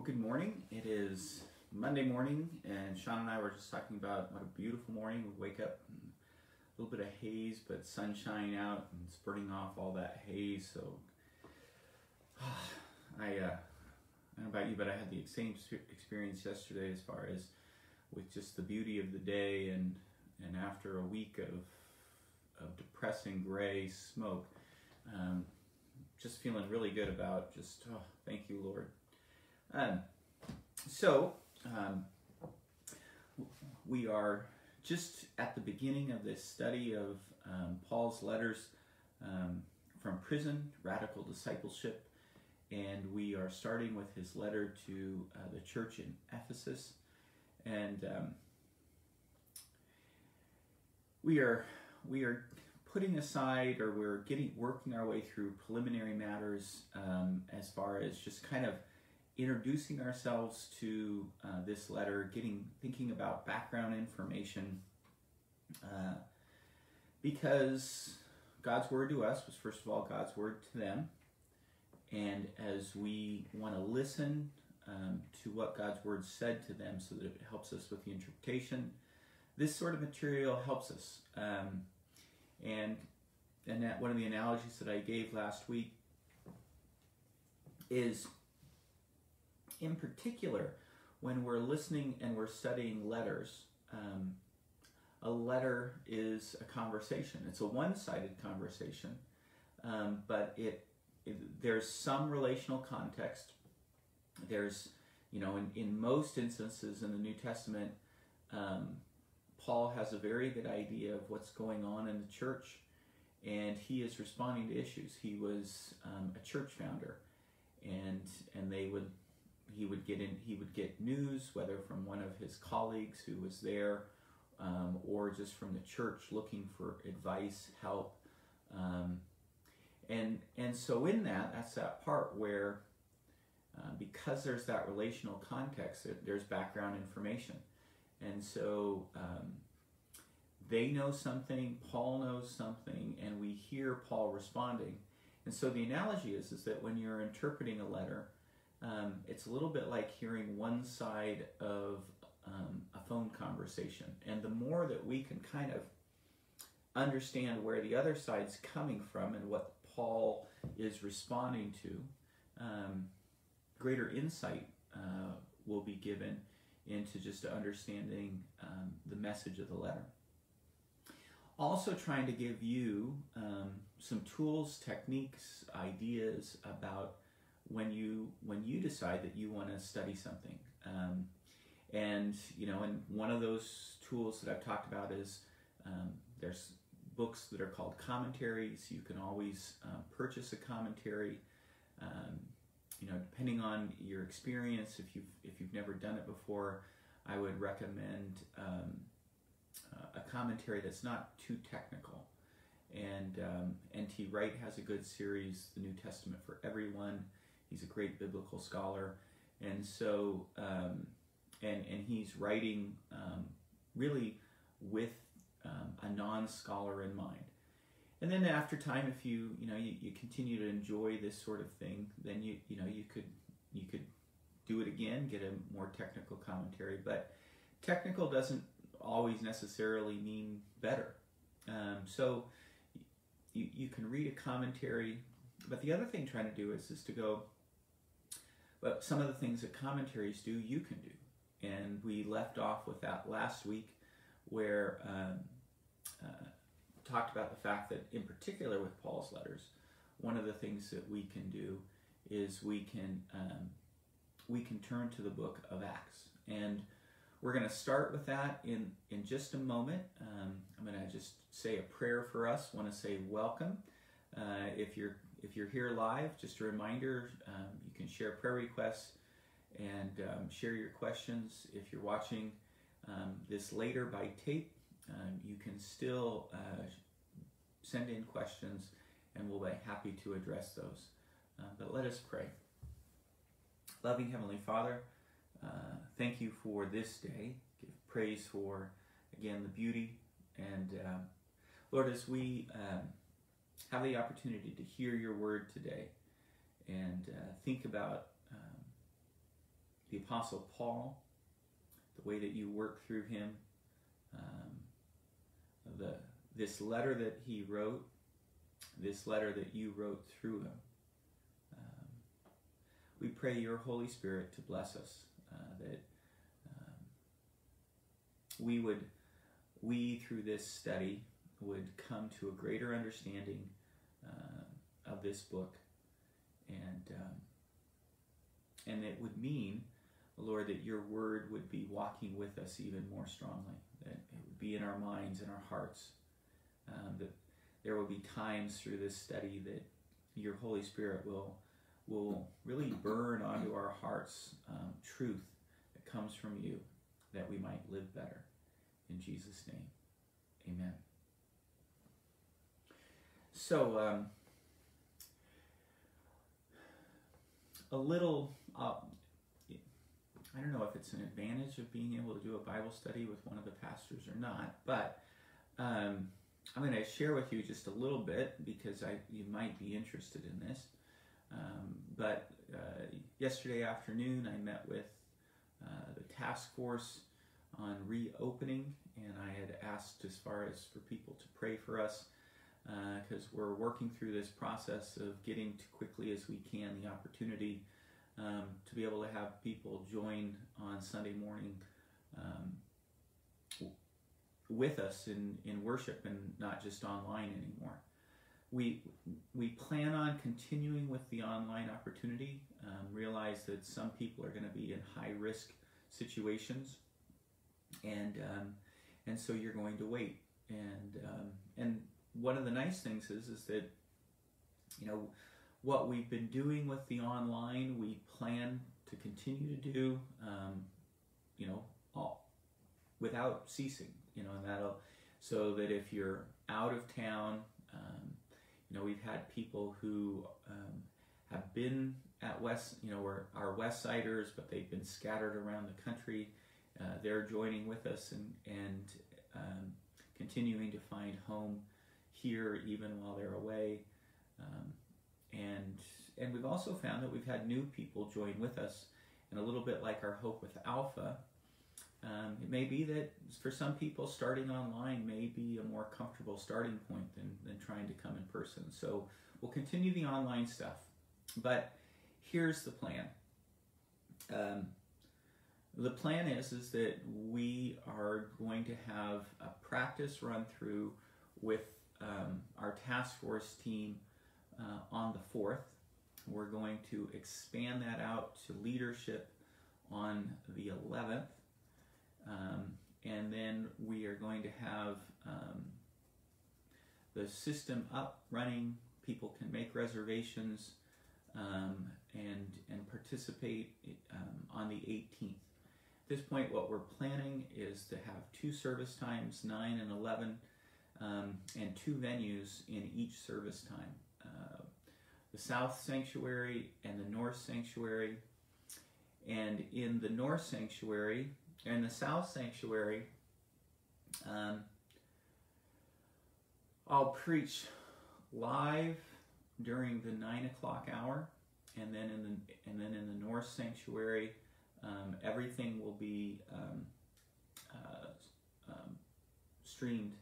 Well, good morning. It is Monday morning, and Sean and I were just talking about what a beautiful morning. We wake up, a little bit of haze, but sunshine out and spurting off all that haze. So, I, uh, I don't know about you, but I had the same experience yesterday as far as with just the beauty of the day, and and after a week of of depressing gray smoke, um, just feeling really good about just oh, thank you, Lord. Um, so, um, we are just at the beginning of this study of um, Paul's letters um, from prison, radical discipleship, and we are starting with his letter to uh, the church in Ephesus. And um, we are we are putting aside or we're getting working our way through preliminary matters um, as far as just kind of introducing ourselves to uh, this letter, getting thinking about background information, uh, because God's word to us was first of all God's word to them, and as we want to listen um, to what God's word said to them, so that it helps us with the interpretation, this sort of material helps us. Um, and and that one of the analogies that I gave last week is in particular, when we're listening and we're studying letters, um, a letter is a conversation. It's a one-sided conversation, um, but it, it, there's some relational context. There's, you know, in, in most instances in the New Testament, um, Paul has a very good idea of what's going on in the church, and he is responding to issues. He was um, a church founder, and and they would he would get in he would get news whether from one of his colleagues who was there um, or just from the church looking for advice help um, and and so in that that's that part where uh, because there's that relational context there's background information. And so um, they know something paul knows something and we hear paul responding. And so the analogy is is that when you're interpreting a letter um, it's a little bit like hearing one side of um, a phone conversation. And the more that we can kind of understand where the other side's coming from and what Paul is responding to, um, greater insight uh, will be given into just understanding um, the message of the letter. Also, trying to give you um, some tools, techniques, ideas about when you when you decide that you want to study something. Um, and you know, and one of those tools that I've talked about is um, there's books that are called commentaries. You can always uh, purchase a commentary. Um, you know, depending on your experience, if you've if you've never done it before, I would recommend um, uh, a commentary that's not too technical. And um, N.T. Wright has a good series, The New Testament for Everyone. He's a great biblical scholar, and so um, and and he's writing um, really with um, a non-scholar in mind. And then after time, if you you know you, you continue to enjoy this sort of thing, then you you know you could you could do it again, get a more technical commentary. But technical doesn't always necessarily mean better. Um, so you, you can read a commentary, but the other thing trying to do is is to go, but some of the things that commentaries do, you can do. And we left off with that last week where um, uh, talked about the fact that, in particular with Paul's letters, one of the things that we can do is we can um, we can turn to the book of Acts, and we're going to start with that in in just a moment. Um, I'm going to just say a prayer for us. Want to say welcome. Uh, if you're if you're here live, just a reminder, um, you can share prayer requests and um, share your questions. If you're watching um, this later by tape, um, you can still uh, send in questions and we'll be happy to address those. Uh, but let us pray. Loving Heavenly Father, uh, thank you for this day. Give praise for, again, the beauty. And um, Lord, as we have the opportunity to hear your word today and uh, think about um, the Apostle Paul, the way that you work through him, um, the this letter that he wrote, this letter that you wrote through him. Um, we pray your Holy Spirit to bless us, uh, that um, we would, we through this study would come to a greater understanding uh, of this book, and um, and it would mean, Lord, that your word would be walking with us even more strongly, that it would be in our minds and our hearts, um, that there will be times through this study that your Holy Spirit will will really burn onto our hearts um, truth that comes from you, that we might live better. In Jesus' name, Amen. So, um, a little, uh, I don't know if it's an advantage of being able to do a Bible study with one of the pastors or not, but um, I'm going to share with you just a little bit because I you might be interested in this. Um, but uh, yesterday afternoon, I met with uh, the task force on reopening, and I had asked as far as for people to pray for us because uh, we're working through this process of getting to quickly as we can the opportunity um, to be able to have people join on Sunday morning um, with us in, in worship and not just online anymore. We, we plan on continuing with the online opportunity. Um, realize that some people are going to be in high risk situations, and um, and so you're going to wait. And um, and one of the nice things is is that you know what we've been doing with the online, we plan to continue to do. Um, you know, all, without ceasing you know, and that'll so that if you're out of town, um, you know, we've had people who um, have been at West, you know, we're our West Siders, but they've been scattered around the country. Uh, they're joining with us and and um, continuing to find home here even while they're away. Um, and and we've also found that we've had new people join with us, and a little bit like our hope with Alpha, um, it may be that for some people, starting online may be a more comfortable starting point than, than trying to come in person. So we'll continue the online stuff. But here's the plan. Um, the plan is is that we are going to have a practice run through with um, our task force team uh, on the 4th. We're going to expand that out to leadership on the 11th um, and then we are going to have um, the system up running. People can make reservations um, and and participate um, on the 18th. At this point, what we're planning is to have two service times, 9 and 11, um, and two venues in each service time. Uh, the South Sanctuary and the North Sanctuary. And in the North Sanctuary, in the South Sanctuary, um, I'll preach live during the nine o'clock hour, and then in the and then in the North Sanctuary, um, everything will be um, uh, um, streamed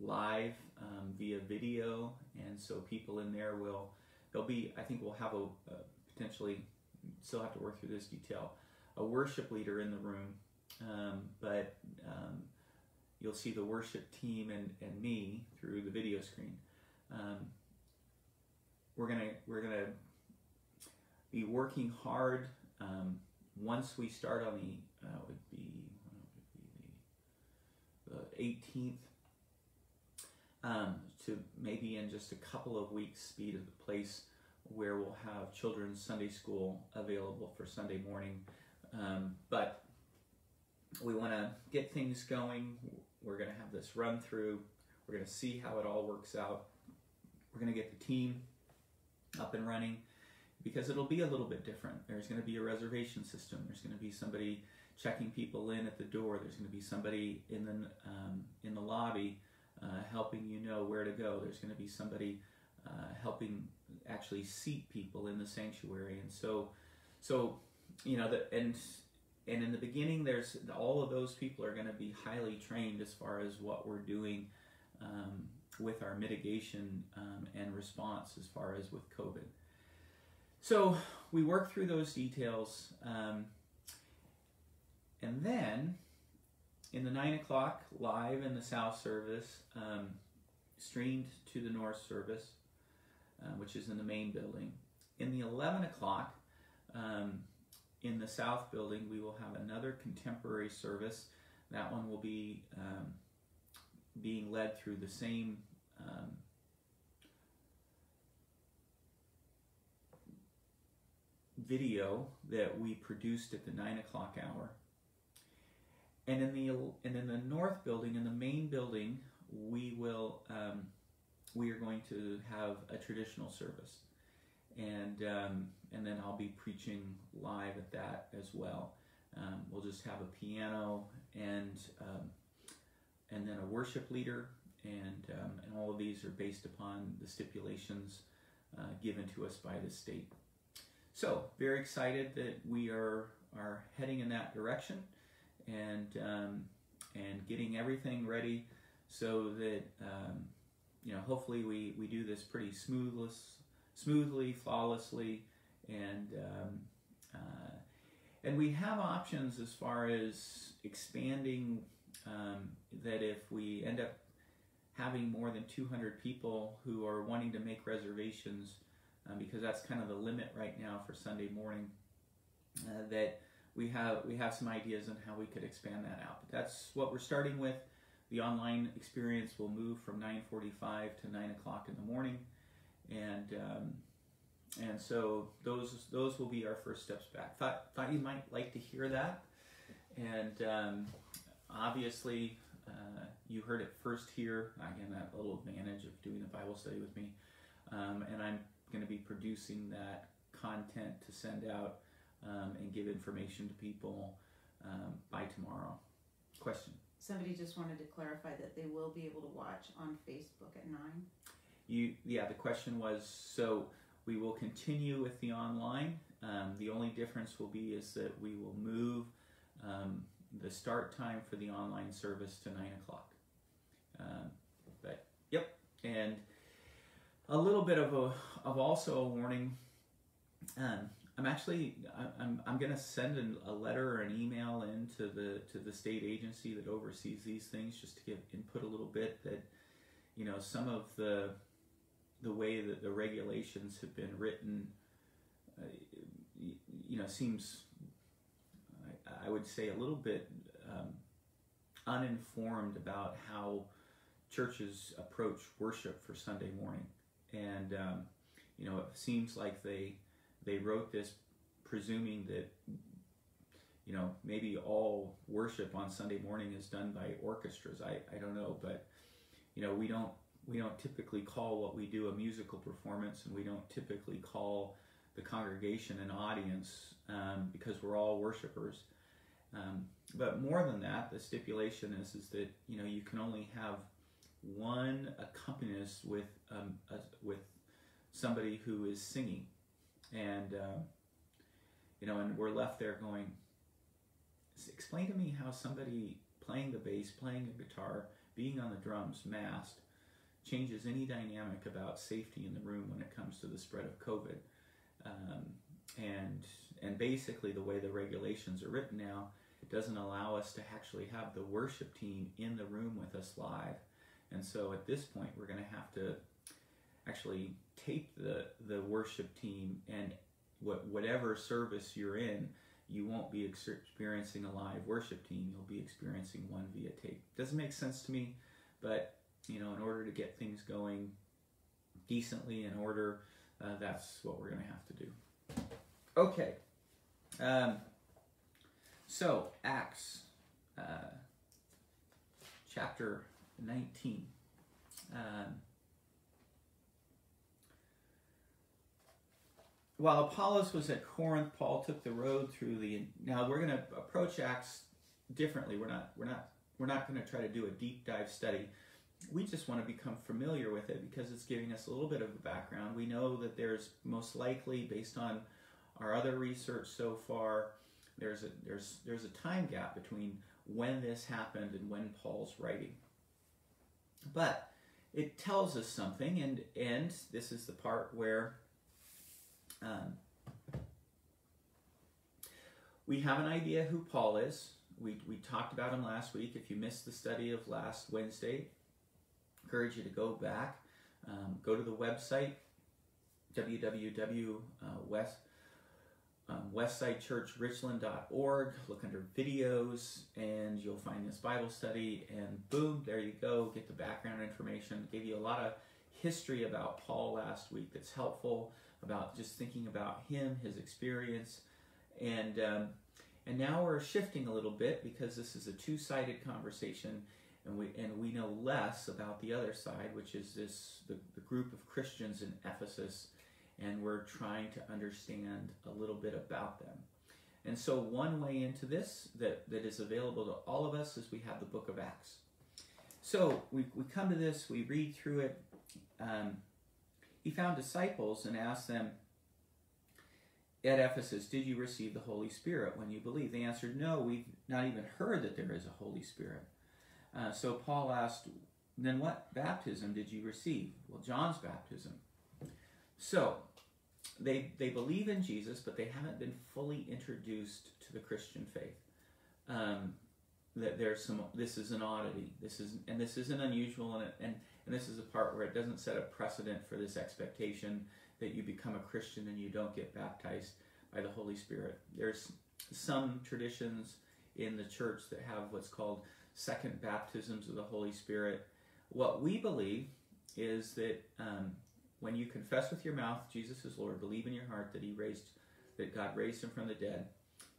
live um, via video, and so people in there will there'll be I think we'll have a, a potentially still have to work through this detail a worship leader in the room um, but um, you'll see the worship team and, and me through the video screen. Um, we're gonna we're gonna be working hard. Um, once we start on the uh, would be, the 18th um, to maybe in just a couple of weeks be to the place where we'll have children's Sunday school available for Sunday morning. Um, but we want to get things going. We're going to have this run through. We're going to see how it all works out. We're going to get the team up and running because it'll be a little bit different. There's going to be a reservation system. There's going to be somebody checking people in at the door. There's going to be somebody in the um, in the lobby uh, helping you know where to go. There's going to be somebody uh, helping actually seat people in the sanctuary. And so, so you know, the, and and in the beginning, there's all of those people are going to be highly trained as far as what we're doing um, with our mitigation um, and response as far as with COVID. So we work through those details, um, and then in the nine o'clock live in the south service, um, streamed to the north service, uh, which is in the main building. In the eleven o'clock. Um, in the south building, we will have another contemporary service. That one will be um, being led through the same um, video that we produced at the nine o'clock hour. And in the and in the north building, in the main building, we will um, we are going to have a traditional service, and um, and then I'll be preaching live at that as well. Um, we'll just have a piano and um, and then a worship leader, and um, and all of these are based upon the stipulations uh, given to us by the state. So very excited that we are are heading in that direction, and um, and getting everything ready so that um, you know hopefully we we do this pretty smoothless smoothly flawlessly and um, uh, and we have options as far as expanding. Um, that if we end up having more than 200 people who are wanting to make reservations, um, because that's kind of the limit right now for Sunday morning, uh, that we have we have some ideas on how we could expand that out. But that's what we're starting with. The online experience will move from 9:45 to 9 o'clock in the morning, and um, and so those those will be our first steps back. Thought thought you might like to hear that, and um, obviously uh, you heard it first here. Again, that little advantage of doing the Bible study with me, um, and I'm going to be producing that content to send out um, and give information to people um, by tomorrow. Question. Somebody just wanted to clarify that they will be able to watch on Facebook at nine. You yeah. The question was so we will continue with the online. Um, the only difference will be is that we will move um, the start time for the online service to nine o'clock. Um, but yep, and a little bit of a of also a warning. Um, I'm actually I'm, I'm going to send an, a letter or an email in to the to the state agency that oversees these things just to give input a little bit that you know some of the the way that the regulations have been written, uh, you know, seems, I, I, would say, a little bit um, uninformed about how churches approach worship for Sunday morning. And, um, you know, it seems like they, they wrote this presuming that, you know, maybe all worship on Sunday morning is done by orchestras. I, I don't know, but, you know, we don't we don't typically call what we do a musical performance, and we don't typically call the congregation an audience um, because we're all worshipers. Um, but more than that, the stipulation is is that you know you can only have one accompanist with um, a, with somebody who is singing, and uh, you know, and we're left there going. Explain to me how somebody playing the bass, playing a guitar, being on the drums, masked, changes any dynamic about safety in the room when it comes to the spread of COVID. Um, and and basically the way the regulations are written now, it doesn't allow us to actually have the worship team in the room with us live. And so at this point, we're going to have to actually tape the the worship team and what whatever service you're in, you won't be experiencing a live worship team. You'll be experiencing one via tape. Doesn't make sense to me, but you know, in order to get things going decently in order, uh, that's what we're going to have to do. Okay. Um, so, Acts uh, chapter 19. Um, while Apollos was at Corinth, Paul took the road through the. Now we're going to approach Acts differently. We're not. We're not. We're not going to try to do a deep dive study we just want to become familiar with it because it's giving us a little bit of a background. We know that there's most likely, based on our other research so far, there's a there's there's a time gap between when this happened and when Paul's writing. But it tells us something, and and this is the part where um, we have an idea who Paul is. We, we talked about him last week. If you missed the study of last Wednesday, encourage you to go back. Um, go to the website www.west um, westsidechurchrichland.org. Look under videos, and you'll find this Bible study. And boom, there you go. Get the background information. Gave you a lot of history about Paul last week that's helpful about just thinking about him, his experience, and um, and now we're shifting a little bit because this is a two-sided conversation, and we and we know less about the other side, which is this the, the group of Christians in Ephesus and we're trying to understand a little bit about them. And so, one way into this that, that is available to all of us is we have the book of Acts. So, we, we come to this, we read through it. Um, he found disciples and asked them at Ephesus, Did you receive the Holy Spirit when you believed? They answered, No, we've not even heard that there is a Holy Spirit. Uh, so, Paul asked, Then what baptism did you receive? Well, John's baptism. So, they they believe in Jesus, but they haven't been fully introduced to the Christian faith. Um, that there's some this is an oddity. This is and this isn't unusual, and and and this is a part where it doesn't set a precedent for this expectation that you become a Christian and you don't get baptized by the Holy Spirit. There's some traditions in the church that have what's called second baptisms of the Holy Spirit. What we believe is that um, when you confess with your mouth Jesus is Lord, believe in your heart that He raised, that God raised Him from the dead,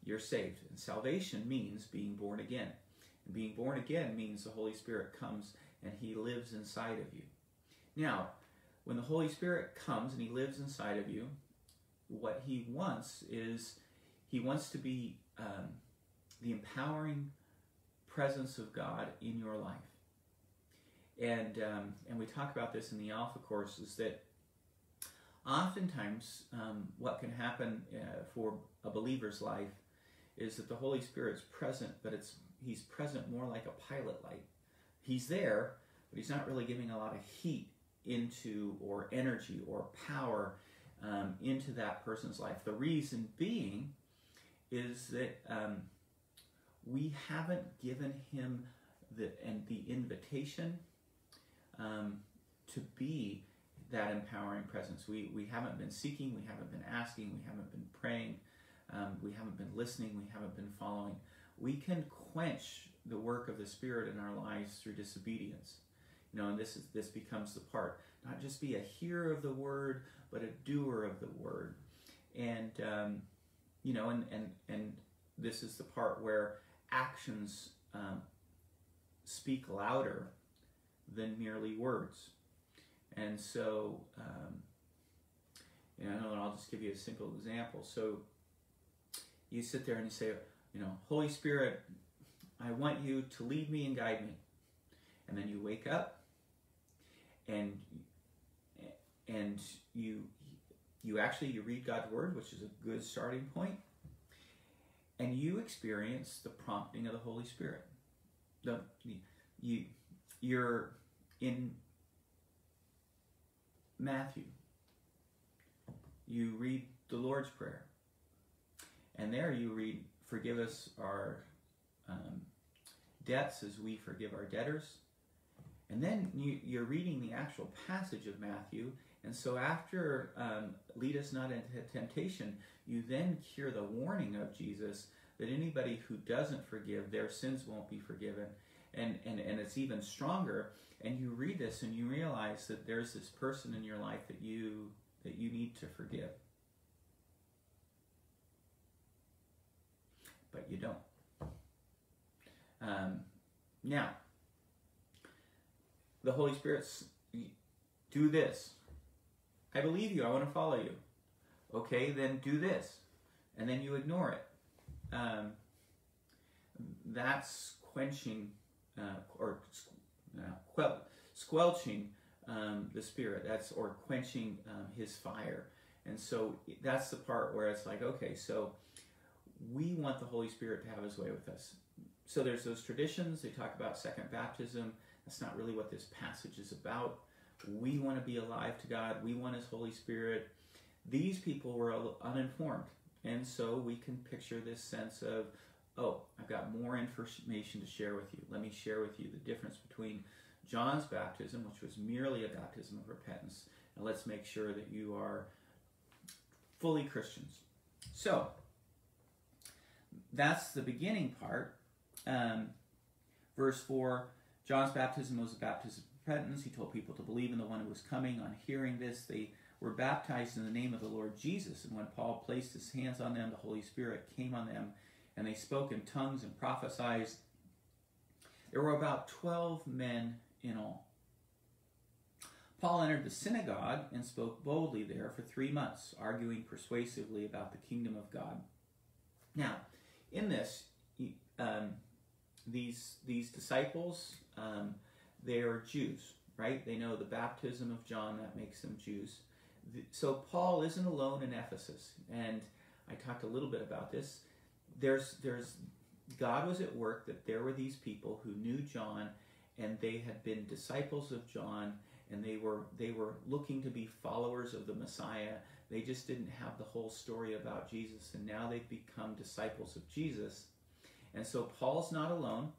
you're saved. And salvation means being born again. And being born again means the Holy Spirit comes and He lives inside of you. Now, when the Holy Spirit comes and He lives inside of you, what He wants is He wants to be um, the empowering presence of God in your life. And um, and we talk about this in the Alpha course is that Oftentimes, um, what can happen uh, for a believer's life is that the Holy Spirit's present, but it's he's present more like a pilot light. He's there, but he's not really giving a lot of heat into or energy or power um, into that person's life. The reason being is that um, we haven't given him the and the invitation um, to be that empowering presence. We, we haven't been seeking, we haven't been asking, we haven't been praying, um, we haven't been listening, we haven't been following. We can quench the work of the Spirit in our lives through disobedience. You know, and this is this becomes the part. Not just be a hearer of the word, but a doer of the word. And um, you know, and and and this is the part where actions um, speak louder than merely words. And so, um, you know, and I'll just give you a simple example. So you sit there and you say, you know, Holy Spirit, I want you to lead me and guide me. And then you wake up and and you you actually you read God's word, which is a good starting point, and you experience the prompting of the Holy Spirit. The you you're in Matthew, you read the Lord's Prayer. And there you read, Forgive us our um, debts as we forgive our debtors. And then you, you're reading the actual passage of Matthew. And so after um, lead us not into temptation, you then hear the warning of Jesus that anybody who doesn't forgive, their sins won't be forgiven. And, and, and it's even stronger and you read this and you realize that there's this person in your life that you that you need to forgive but you don't um, now the holy Spirit, do this i believe you i want to follow you okay then do this and then you ignore it um, that's quenching uh, or quel- squelching um, the spirit. That's or quenching um, his fire. And so that's the part where it's like, okay, so we want the Holy Spirit to have his way with us. So there's those traditions. They talk about second baptism. That's not really what this passage is about. We want to be alive to God. We want his Holy Spirit. These people were uninformed. And so we can picture this sense of, oh, I've got more information to share with you. Let me share with you the difference between John's baptism, which was merely a baptism of repentance, and let's make sure that you are fully Christians. So, that's the beginning part. Um, verse 4 John's baptism was a baptism of repentance. He told people to believe in the one who was coming. On hearing this, they were baptized in the name of the Lord Jesus. And when Paul placed his hands on them, the Holy Spirit came on them, and they spoke in tongues and prophesied. There were about 12 men in all. Paul entered the synagogue and spoke boldly there for three months, arguing persuasively about the kingdom of God. Now, in this, um, these these disciples, um, they are Jews, right? They know the baptism of John that makes them Jews. So Paul isn't alone in Ephesus, and I talked a little bit about this. There's there's God was at work that there were these people who knew John, and they had been disciples of John, and they were they were looking to be followers of the Messiah. They just didn't have the whole story about Jesus, and now they've become disciples of Jesus. And so Paul's not alone.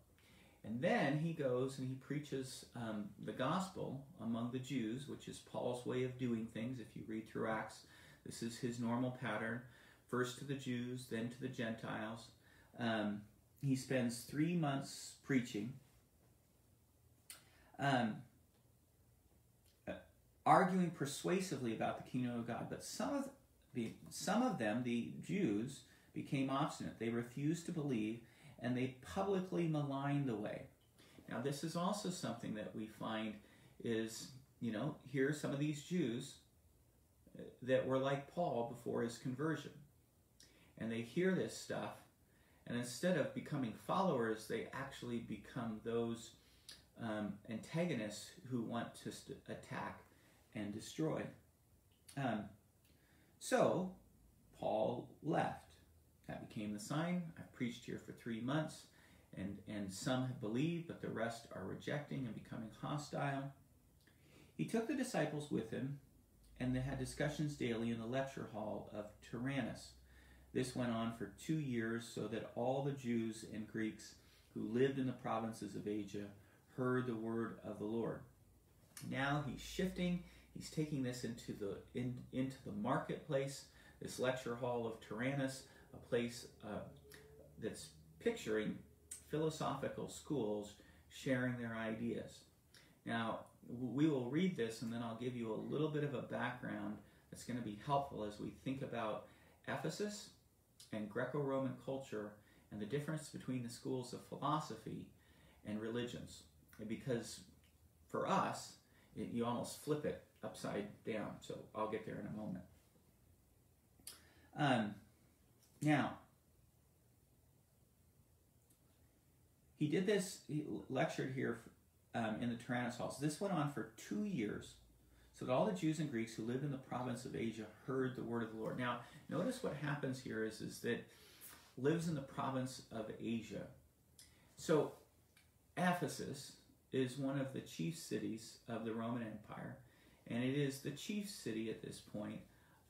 And then he goes and he preaches um, the gospel among the Jews, which is Paul's way of doing things. If you read through Acts, this is his normal pattern. First to the Jews, then to the Gentiles. Um, he spends three months preaching, um, arguing persuasively about the kingdom of God. But some of the some of them, the Jews, became obstinate. They refused to believe and they publicly malign the way. Now, this is also something that we find is, you know, here are some of these Jews uh, that were like Paul before his conversion. And they hear this stuff, and instead of becoming followers, they actually become those um, antagonists who want to attack and destroy. Um, so, Paul left. That became the sign. I've preached here for three months, and, and some have believed, but the rest are rejecting and becoming hostile. He took the disciples with him, and they had discussions daily in the lecture hall of Tyrannus. This went on for two years, so that all the Jews and Greeks who lived in the provinces of Asia heard the word of the Lord. Now he's shifting. He's taking this into the in, into the marketplace, this lecture hall of Tyrannus, a place uh, that's picturing philosophical schools sharing their ideas. Now, we will read this and then I'll give you a little bit of a background that's going to be helpful as we think about Ephesus and Greco Roman culture and the difference between the schools of philosophy and religions. Because for us, it, you almost flip it upside down. So I'll get there in a moment. Um, now, he did this, he lectured here um, in the Tyrannus halls. This went on for two years, so that all the Jews and Greeks who lived in the province of Asia heard the word of the Lord. Now, notice what happens here is, is that lives in the province of Asia. So, Ephesus is one of the chief cities of the Roman Empire, and it is the chief city at this point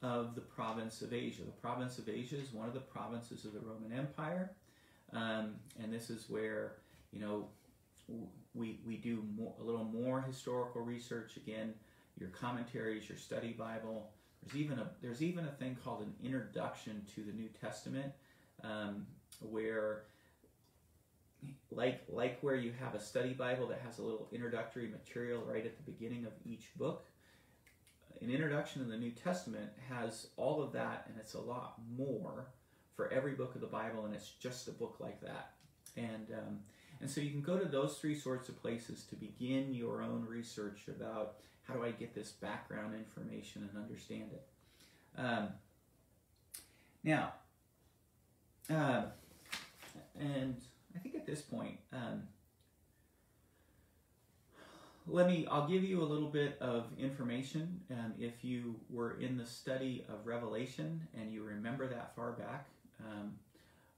of the province of Asia. The province of Asia is one of the provinces of the Roman Empire, um, and this is where you know we we do more, a little more historical research. Again, your commentaries, your study Bible. There's even a there's even a thing called an introduction to the New Testament, um, where like like where you have a study Bible that has a little introductory material right at the beginning of each book an introduction to the New Testament has all of that, and it's a lot more for every book of the Bible, and it's just a book like that. And um, and so you can go to those three sorts of places to begin your own research about how do I get this background information and understand it. Um, now, uh, and I think at this point, um, let me, I'll give you a little bit of information. Um, if you were in the study of Revelation and you remember that far back, um,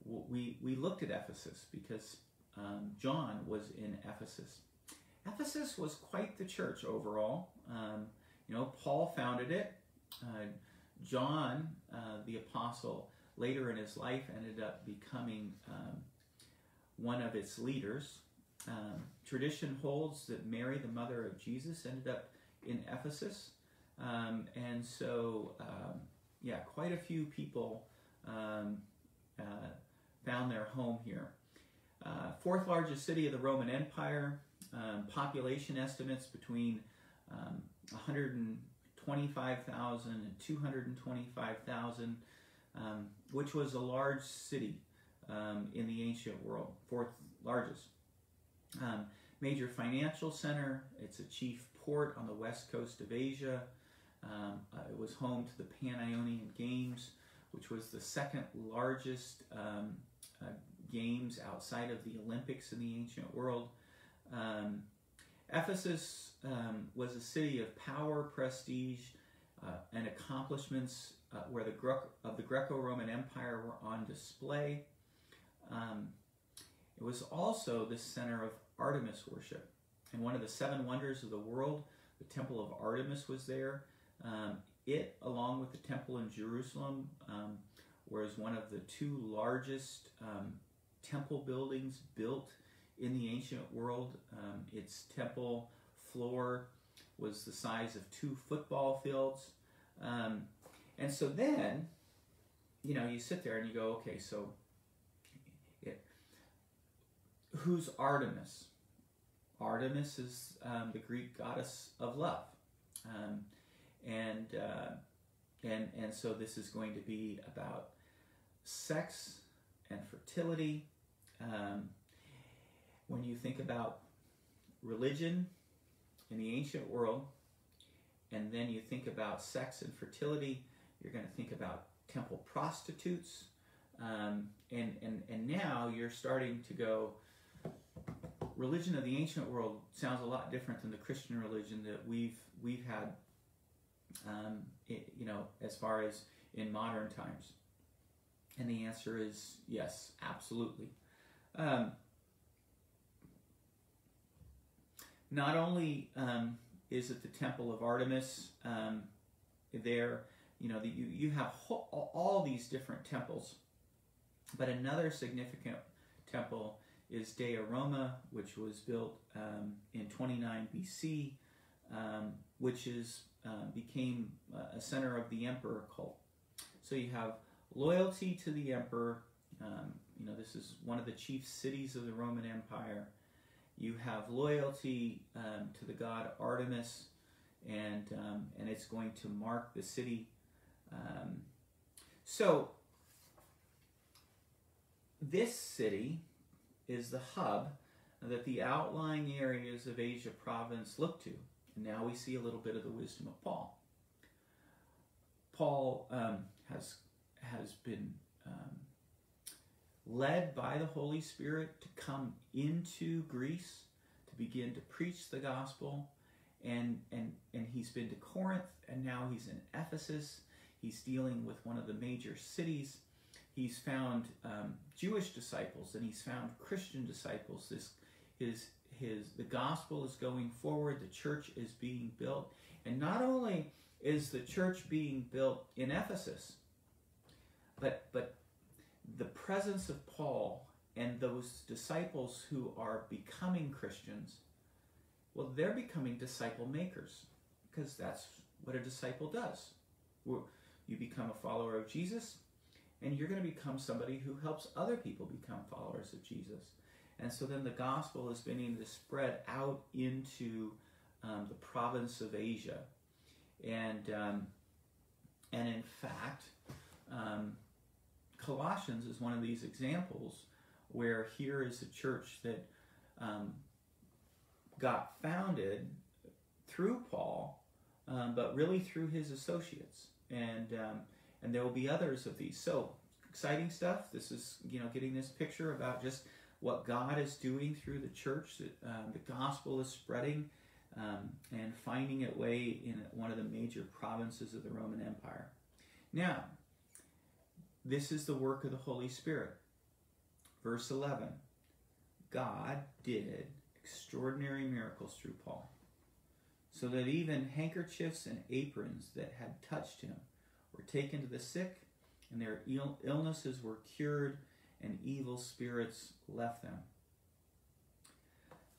we, we looked at Ephesus because um, John was in Ephesus. Ephesus was quite the church overall. Um, you know, Paul founded it. Uh, John, uh, the apostle, later in his life ended up becoming um, one of its leaders. Um, tradition holds that Mary, the mother of Jesus, ended up in Ephesus. Um, and so, um, yeah, quite a few people um, uh, found their home here. Uh, fourth largest city of the Roman Empire, um, population estimates between um, 125,000 and 225,000, um, which was a large city in the ancient world, fourth largest. Um, major financial center, it's a chief port on the west coast of Asia. Um, uh, it was home to the Pan Ionian Games, which was the second largest um, uh, games outside of the Olympics in the ancient world. Um, Ephesus um, was a city of power, prestige, uh, and accomplishments uh, where the Gre- of the Greco-Roman Empire were on display. Um, it was also the center of Artemis worship, and one of the seven wonders of the world, the Temple of Artemis, was there. Um, it, along with the temple in Jerusalem, um, was one of the two largest um, temple buildings built in the ancient world. Um, its temple floor was the size of two football fields. Um, and so then, you know, you sit there and you go, okay, so who's Artemis? Artemis is um, the Greek goddess of love. Um, and, uh, and, and so this is going to be about sex and fertility. Um, when you think about religion in the ancient world, and then you think about sex and fertility, you're going to think about temple prostitutes. Um, and, and, and now you're starting to go, religion of the ancient world sounds a lot different than the Christian religion that we've, we've had, um, it, you know, as far as in modern times. And the answer is yes, absolutely. Um, not only um, is it the temple of Artemis um, there, you know, the, you, you have all these different temples, but another significant temple is Dea Roma, which was built um, in 29 BC, um, which is uh, became a center of the emperor cult. So you have loyalty to the emperor. Um, you know, this is one of the chief cities of the Roman Empire. You have loyalty um, to the god Artemis, and um, and it's going to mark the city. Um, so this city is the hub that the outlying areas of Asia province look to. And now we see a little bit of the wisdom of Paul. Paul um, has has been um, led by the Holy Spirit to come into Greece to begin to preach the gospel. And, and, and he's been to Corinth, and now he's in Ephesus. He's dealing with one of the major cities. He's found um, Jewish disciples, and he's found Christian disciples. This his his the gospel is going forward. The church is being built, and not only is the church being built in Ephesus, but but the presence of Paul and those disciples who are becoming Christians, well, they're becoming disciple makers because that's what a disciple does. You become a follower of Jesus, and you're going to become somebody who helps other people become followers of Jesus. And so then the gospel is beginning to spread out into um, the province of Asia. And, um, and in fact, um, Colossians is one of these examples where here is a church that um, got founded through Paul, um, but really through his associates, and um, and there will be others of these. So exciting stuff. This is you know getting this picture about just what God is doing through the church. Um, the gospel is spreading um, and finding it way in one of the major provinces of the Roman Empire. Now, this is the work of the Holy Spirit. Verse 11 God did extraordinary miracles through Paul, so that even handkerchiefs and aprons that had touched him were taken to the sick, and their Ill- illnesses were cured, and evil spirits left them.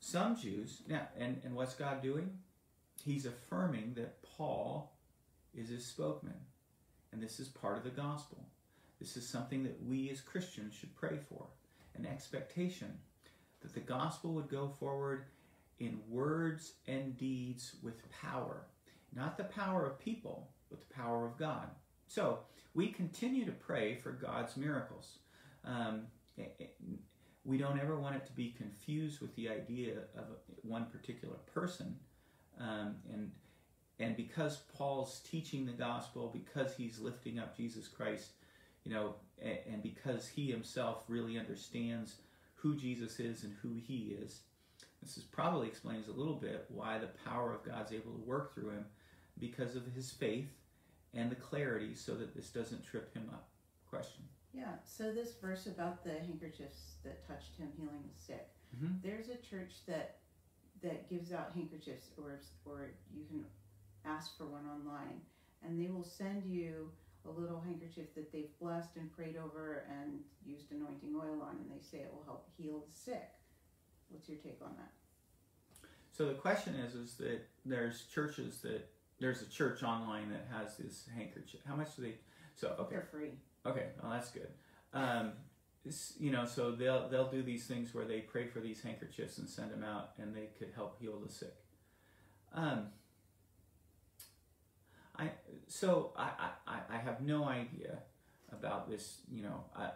Some Jews, now, and, and what's God doing? He's affirming that Paul is his spokesman, and this is part of the gospel. This is something that we as Christians should pray for an expectation that the gospel would go forward in words and deeds with power. Not the power of people, but the power of God. So we continue to pray for God's miracles. Um, we don't ever want it to be confused with the idea of one particular person. Um, and and because Paul's teaching the gospel, because he's lifting up Jesus Christ, you know, and, and because he himself really understands who Jesus is and who he is, this is probably explains a little bit why the power of God's able to work through him because of his faith and the clarity so that this doesn't trip him up. Question. Yeah, so this verse about the handkerchiefs that touched him healing the sick. Mm-hmm. There's a church that that gives out handkerchiefs or or you can ask for one online and they will send you a little handkerchief that they've blessed and prayed over and used anointing oil on and they say it will help heal the sick. What's your take on that? So the question is is that there's churches that there's a church online that has this handkerchief. How much do they so okay. They're free. Okay, well that's good. Um, you know, so they'll they'll do these things where they pray for these handkerchiefs and send them out, and they could help heal the sick. Um, I so I, I, I have no idea about this. You know, I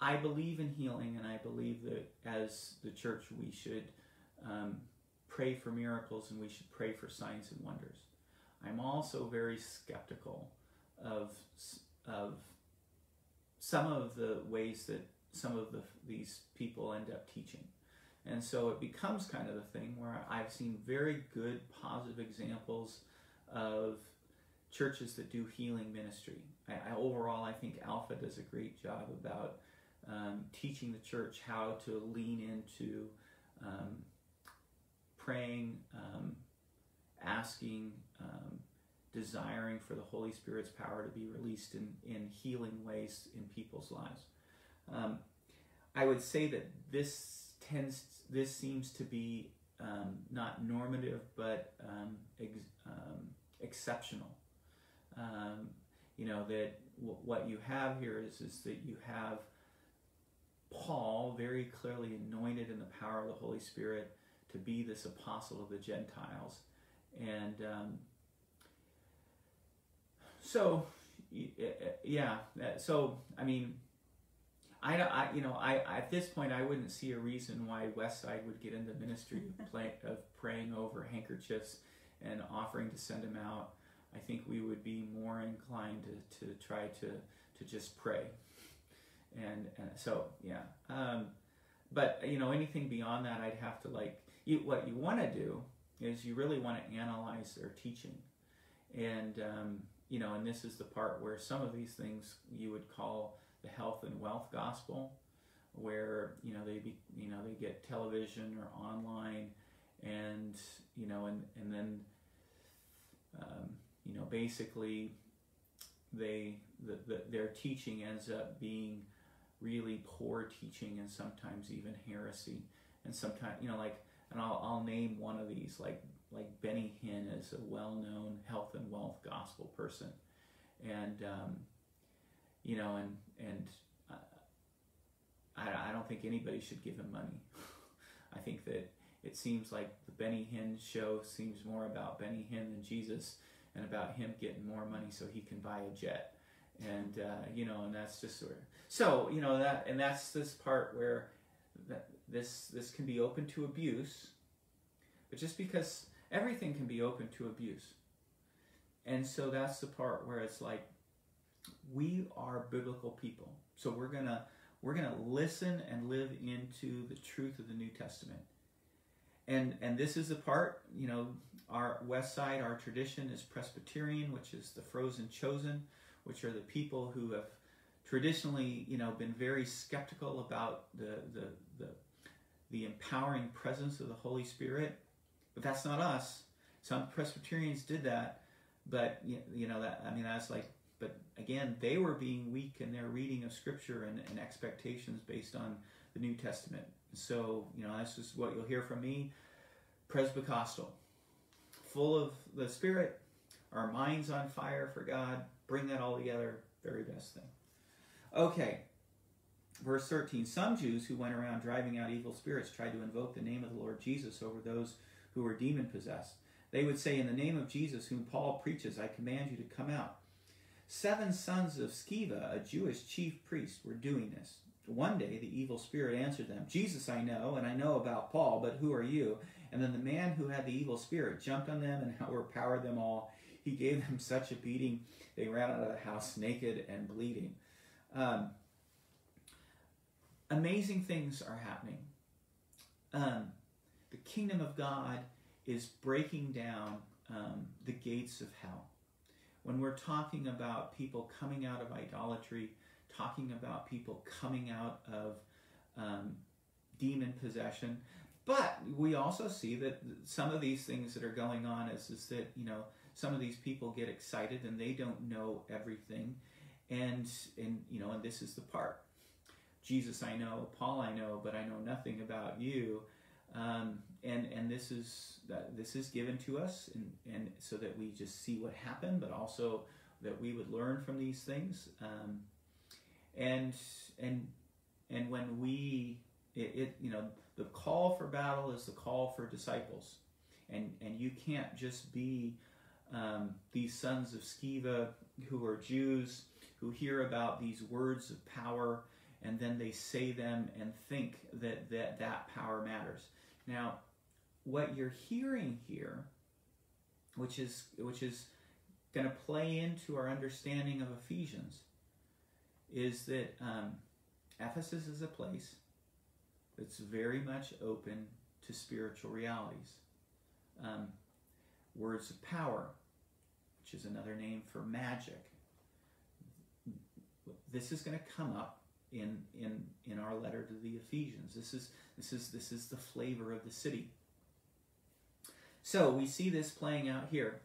I believe in healing, and I believe that as the church we should um, pray for miracles and we should pray for signs and wonders. I'm also very skeptical of of some of the ways that some of the, these people end up teaching. And so it becomes kind of a thing where I've seen very good positive examples of churches that do healing ministry. I, I overall, I think Alpha does a great job about um, teaching the church how to lean into um, praying, um, asking, um, desiring for the Holy Spirit's power to be released in, in healing ways in people's lives. Um, I would say that this tends, this seems to be um, not normative, but um, ex, um, exceptional. You know that what you have here is is that you have Paul very clearly anointed in the power of the Holy Spirit to be this apostle of the Gentiles, and um, so yeah, so I mean, I, don't I you know I at this point I wouldn't see a reason why Westside would get into ministry of, play, of praying over handkerchiefs and offering to send them out. I think we would be more inclined to, to try to to just pray, and, and so yeah. Um, but you know anything beyond that, I'd have to like you, what you want to do is you really want to analyze their teaching, and um, you know, and this is the part where some of these things you would call the health and wealth gospel, where you know they be, you know they get television or online, and you know, and and then um, you know basically they the, the, their teaching ends up being really poor teaching and sometimes even heresy, and sometimes you know like and I'll, I'll name one of these like like Benny Hinn is a well-known health and wealth gospel person, and um, you know, and and uh, I, I don't think anybody should give him money. I think that it seems like the Benny Hinn show seems more about Benny Hinn than Jesus, and about him getting more money so he can buy a jet, and uh, you know, and that's just sort of so you know that, and that's this part where that this this can be open to abuse, but just because everything can be open to abuse. And so that's the part where it's like we are biblical people. So we're going to We're going to listen and live into the truth of the New Testament. And and this is the part, you know, our West Side, our tradition is Presbyterian, which is the frozen chosen, which are the people who have traditionally, you know, been very skeptical about the the the, empowering presence of the Holy Spirit. But that's not us. Some Presbyterians did that, but you know that I mean that's like. But again, they were being weak in their reading of Scripture and, and expectations based on the New Testament. So you know that's just what you'll hear from me. Presbycostal, full of the Spirit, our minds on fire for God. Bring that all together. Very best thing. Okay, verse 13. Some Jews who went around driving out evil spirits tried to invoke the name of the Lord Jesus over those who were demon possessed. They would say, In the name of Jesus, whom Paul preaches, I command you to come out. Seven sons of Sceva, a Jewish chief priest, were doing this. One day the evil spirit answered them, Jesus I know, and I know about Paul, but who are you? And then the man who had the evil spirit jumped on them and overpowered them all. He gave them such a beating, they ran out of the house naked and bleeding. Um, amazing things are happening. Um, the kingdom of God is breaking down um, the gates of hell. When we're talking about people coming out of idolatry, talking about people coming out of um, demon possession, but we also see that some of these things that are going on is, is that, you know, some of these people get excited and they don't know everything and and you know and this is the part jesus i know paul i know but i know nothing about you. Um, and and this is that this is given to us and and so that we just see what happened but also that we would learn from these things. Um, and and and when we it, it you know the call for battle is the call for disciples. And and you can't just be um, these sons of Sceva who are Jews who hear about these words of power and then they say them and think that that, that power matters. Now, what you're hearing here, which is which is going to play into our understanding of Ephesians, is that um, Ephesus is a place that's very much open to spiritual realities. Um, words of power, which is another name for magic, this is going to come up in in in our letter to the Ephesians. This is this is this is the flavor of the city. So we see this playing out here.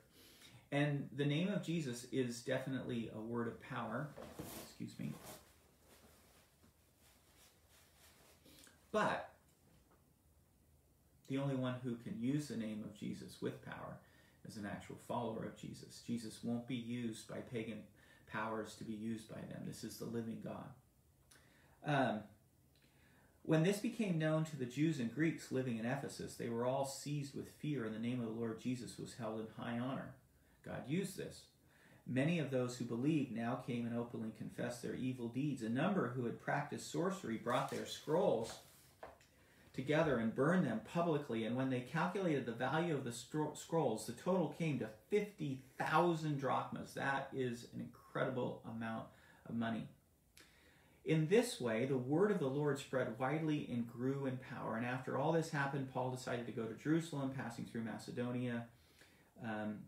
And the name of Jesus is definitely a word of power. Excuse me. But the only one who can use the name of Jesus with power is an actual follower of Jesus. Jesus won't be used by pagan powers to be used by them. This is the living God. Um, when this became known to the Jews and Greeks living in Ephesus, they were all seized with fear, and the name of the Lord Jesus was held in high honor. God used this. Many of those who believed now came and openly confessed their evil deeds. A number who had practiced sorcery brought their scrolls together and burned them publicly. And when they calculated the value of the scrolls, the total came to 50,000 drachmas. That is an incredible amount of money. In this way, the word of the Lord spread widely and grew in power. And after all this happened, Paul decided to go to Jerusalem, passing through Macedonia um,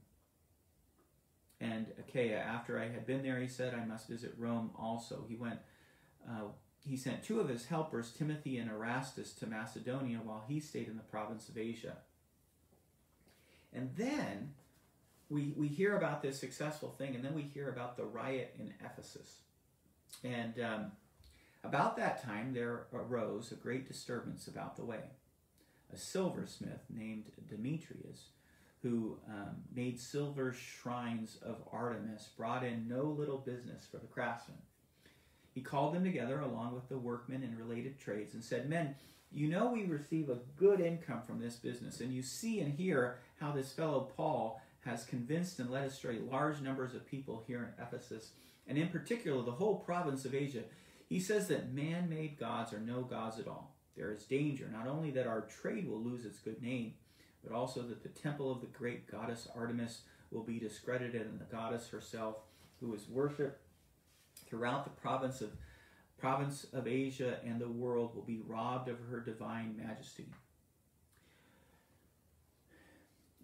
and Achaia. After I had been there, he said, I must visit Rome also. He went. Uh, he sent two of his helpers, Timothy and Erastus, to Macedonia while he stayed in the province of Asia. And then we, we hear about this successful thing, and then we hear about the riot in Ephesus. And um, about that time, there arose a great disturbance about the way. A silversmith named Demetrius, who um, made silver shrines of Artemis, brought in no little business for the craftsmen. He called them together along with the workmen in related trades and said, Men, you know we receive a good income from this business, and you see and hear how this fellow Paul has convinced and led astray large numbers of people here in Ephesus, and in particular the whole province of Asia. He says that man made gods are no gods at all. There is danger, not only that our trade will lose its good name, but also that the temple of the great goddess Artemis will be discredited, and the goddess herself, who is worshipped throughout the province of province of Asia and the world will be robbed of her divine majesty.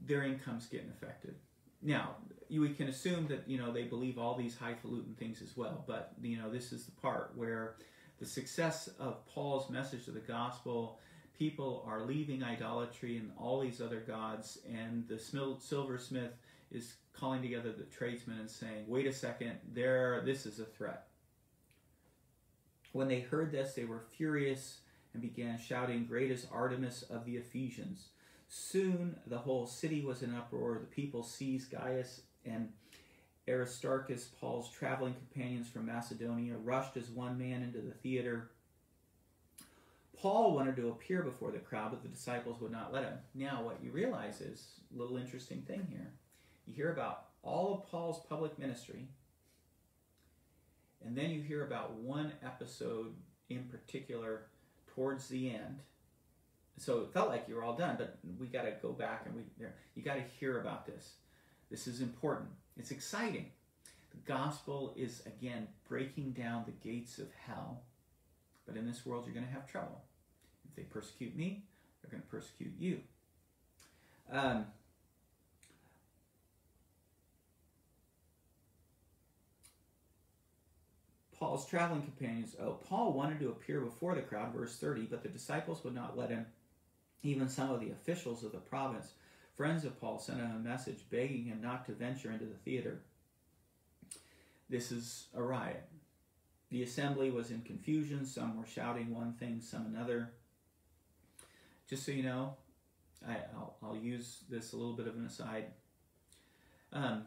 Their income's getting affected. Now, we can assume that you know they believe all these highfalutin things as well, but you know this is the part where the success of Paul's message of the gospel, people are leaving idolatry and all these other gods, and the silversmith is calling together the tradesmen and saying, "Wait a second, there, this is a threat." When they heard this, they were furious and began shouting, Great is Artemis of the Ephesians. Soon the whole city was in uproar. The people seized Gaius and Aristarchus, Paul's traveling companions from Macedonia, rushed as one man into the theater. Paul wanted to appear before the crowd, but the disciples would not let him. Now, what you realize is a little interesting thing here. You hear about all of Paul's public ministry, and then you hear about one episode in particular towards the end. So it felt like you were all done, but we got to go back and we you got to hear about this. This is important. It's exciting. The gospel is again breaking down the gates of hell. But in this world, you're going to have trouble. If they persecute me, they're going to persecute you. Um, Paul's traveling companions. Oh, Paul wanted to appear before the crowd, verse 30, but the disciples would not let him. Even some of the officials of the province, friends of Paul, sent him a message begging him not to venture into the theater. This is a riot. The assembly was in confusion. Some were shouting one thing, some another. Just so you know, I, will use this a little bit of an aside. Um,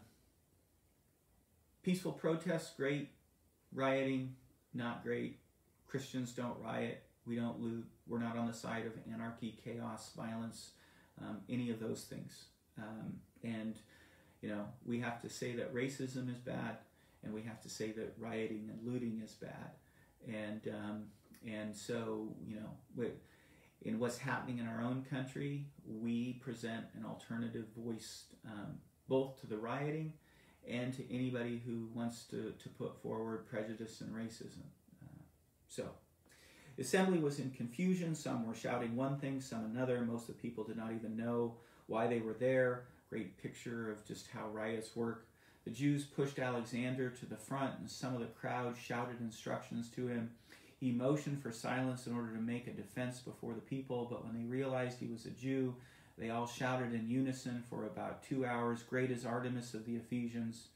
peaceful protests, great Rioting, not great. Christians don't riot. We don't loot. We're not on the side of anarchy, chaos, violence, um, any of those things. Um, and, you know, we have to say that racism is bad, and we have to say that rioting and looting is bad. And, um, and so, you know, in what's happening in our own country, we present an alternative voice um, both to the rioting and to anybody who wants to, to put forward prejudice and racism. Uh, so, the assembly was in confusion. Some were shouting one thing, some another. Most of the people did not even know why they were there. Great picture of just how riots work. The Jews pushed Alexander to the front, and some of the crowd shouted instructions to him. He motioned for silence in order to make a defense before the people, but when they realized he was a Jew, they all shouted in unison for about two hours, Great is Artemis of the Ephesians.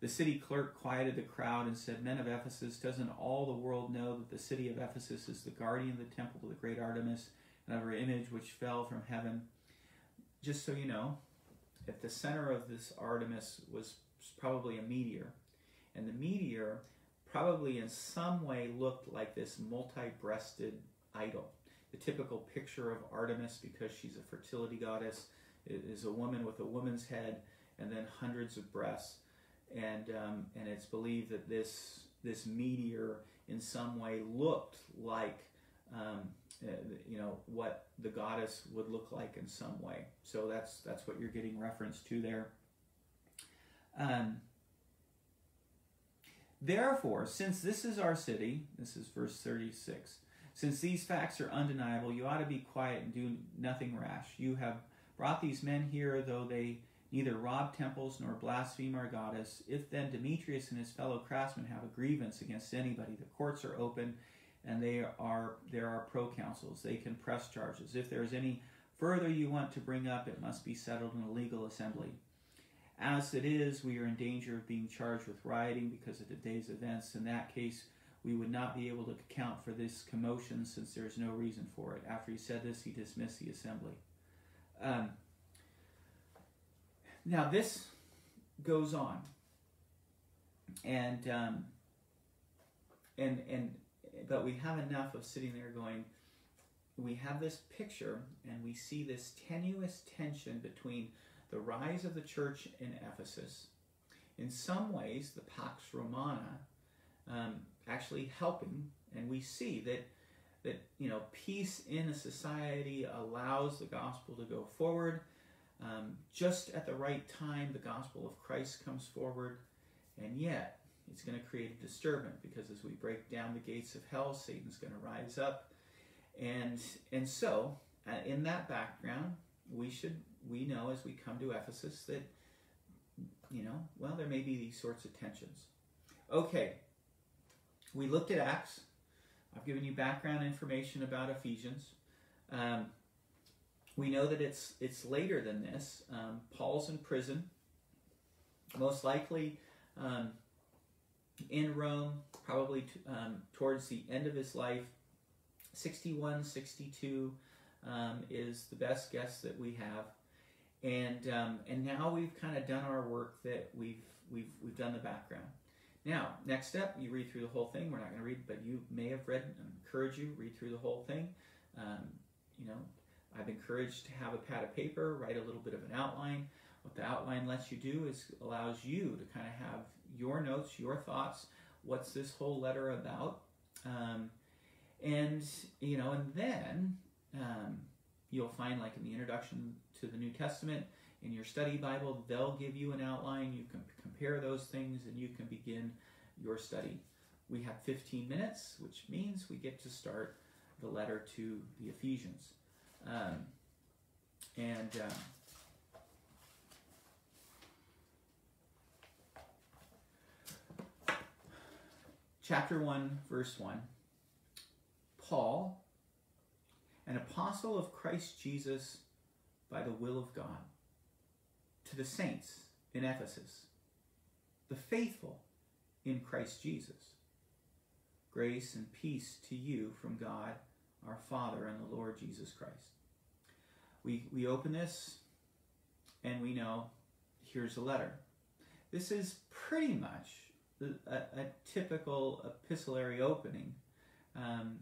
The city clerk quieted the crowd and said, Men of Ephesus, doesn't all the world know that the city of Ephesus is the guardian of the temple of the great Artemis and of her image which fell from heaven? Just so you know, at the center of this Artemis was probably a meteor. And the meteor probably in some way looked like this multi breasted idol the typical picture of Artemis, because she's a fertility goddess, is a woman with a woman's head and then hundreds of breasts. And, um, and it's believed that this, this meteor in some way looked like um, uh, you know what the goddess would look like in some way. So that's that's what you're getting reference to there. Um, Therefore, since this is our city, this is verse 36, since these facts are undeniable, you ought to be quiet and do nothing rash. You have brought these men here, though they neither rob temples nor blaspheme our goddess. If then Demetrius and his fellow craftsmen have a grievance against anybody, the courts are open and they are there are proconsuls. They can press charges. If there is any further you want to bring up, it must be settled in a legal assembly. As it is, we are in danger of being charged with rioting because of today's events. In that case, we would not be able to account for this commotion since there is no reason for it. After he said this, he dismissed the assembly. Um, now, this goes on. And, um, and, and, but we have enough of sitting there going, we have this picture and we see this tenuous tension between the rise of the church in Ephesus. In some ways, the Pax Romana um, actually helping, and we see that that you know peace in a society allows the gospel to go forward. Um, just at the right time, the gospel of Christ comes forward, and yet It's going to create a disturbance because as we break down the gates of hell, Satan's going to rise up, and and so uh, in that background, we should we know as we come to Ephesus that you know well there may be these sorts of tensions. Okay, we looked at Acts. I've given you background information about Ephesians. Um, we know that it's it's later than this. Um, Paul's in prison, most likely um, in Rome, probably um, towards the end of his life. 61, 62 um, is the best guess that we have, and um, and now we've kind of done our work that we've we've we've done the background. Now, next step, you read through the whole thing. We're not going to read, but you may have read. I encourage you read through the whole thing. Um, you know, I've encouraged to have a pad of paper, write a little bit of an outline. What the outline lets you do is allows you to kind of have your notes, your thoughts. What's this whole letter about? Um, and you know, and then um, you'll find, like in the introduction to the New Testament, in your study Bible, they'll give you an outline. You can compare those things, and you can begin your study. We have 15 minutes, which means we get to start the letter to the Ephesians. Um, and um, chapter 1, verse 1 Paul, an apostle of Christ Jesus by the will of God, to the saints in Ephesus, the faithful in Christ Jesus. Grace and peace to you from God our Father and the Lord Jesus Christ. We, we open this and we know here's a letter. This is pretty much a, a typical epistolary opening. Um,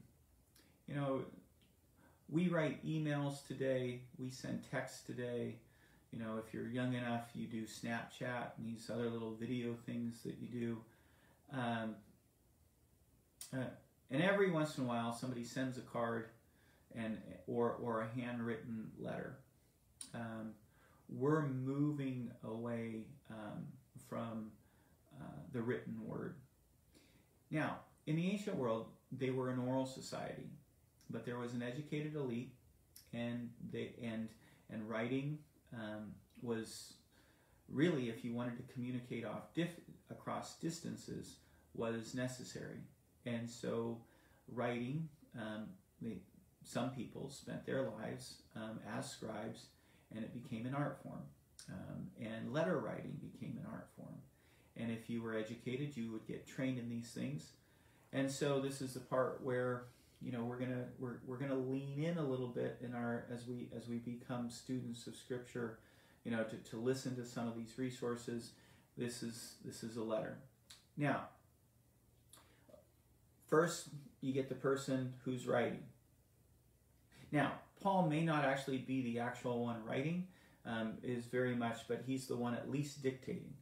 you know, we write emails today, we send texts today. You know, if you're young enough, you do Snapchat and these other little video things that you do. Um, uh, and every once in a while, somebody sends a card and or or a handwritten letter. Um, we're moving away um, from uh, the written word. Now, in the ancient world, they were an oral society, but there was an educated elite, and they and and writing um, was really, if you wanted to communicate off across distances, was necessary. And so, writing, um, they, some people spent their lives um, as scribes, and it became an art form. Um, and letter writing became an art form. And if you were educated, you would get trained in these things. And so, this is the part where you know we're gonna we're, we're gonna lean in a little bit in our as we as we become students of Scripture. You know, to, to listen to some of these resources. This is this is a letter. Now, First, you get the person who's writing. Now, Paul may not actually be the actual one writing, um, is very much, but he's the one at least dictating.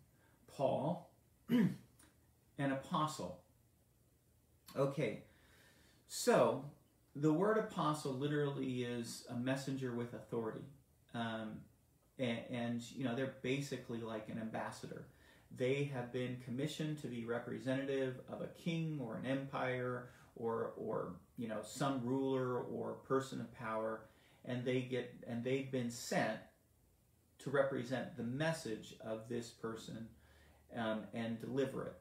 Paul, an apostle. Okay, so the word apostle literally is a messenger with authority. Um, and, and, you know, they're basically like an ambassador. They have been commissioned to be representative of a king or an empire or, or you know, some ruler or person of power, and they get and they've been sent to represent the message of this person um, and deliver it.